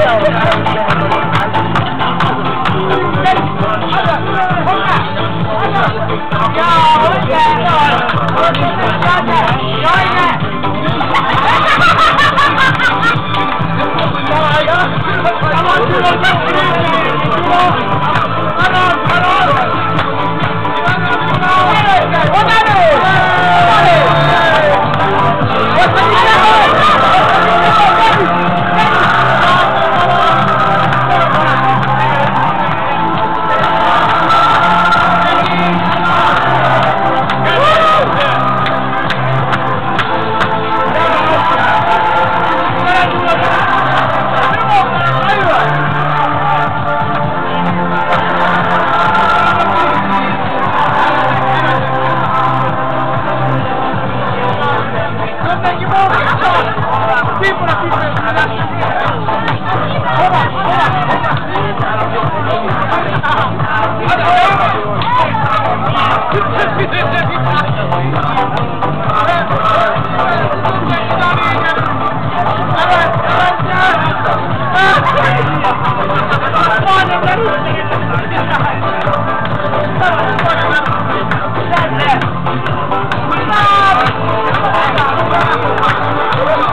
Yeah. That's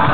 it.